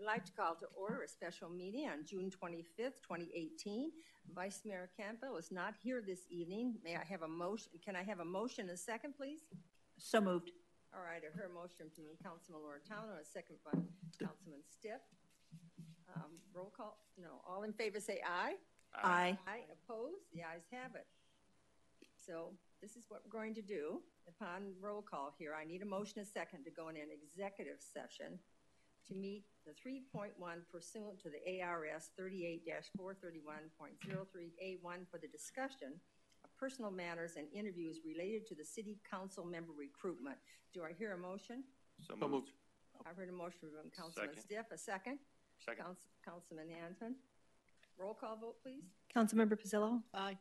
I'd like to call to order a special meeting on June 25th, 2018. Vice Mayor Campbell is not here this evening. May I have a motion, can I have a motion and a second, please? So moved. All right, I heard a motion from Councilman Lauritano, a second by Councilman Stipp. Um, Roll call, no, all in favor say aye. Aye. Aye, opposed? The ayes have it. So this is what we're going to do. Upon roll call here, I need a motion and a second to go in an executive session to meet the 3.1 pursuant to the ARS 38-431.03A1 for the discussion of personal matters and interviews related to the city council member recruitment. Do I hear a motion? So moved. I've heard a motion from Councilman Second. Stipp, a second. Second. Council- Councilman Anton. Roll call vote, please. Councilmember Pizzillo? Aye.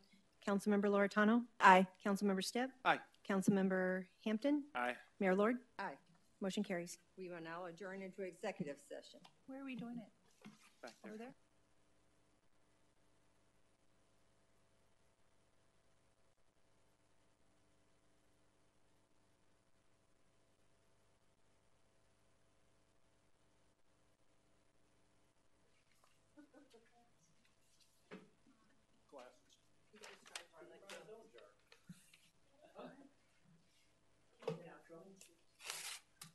Councilmember Lauritano? Aye. Councilmember Stipp? Aye. Councilmember Hampton? Aye. Mayor Lord? Aye. Motion carries. We will now adjourn into executive session. Where are we doing it? Back there. Over there?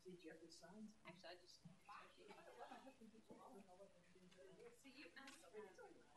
Actually, I just. See, you asked.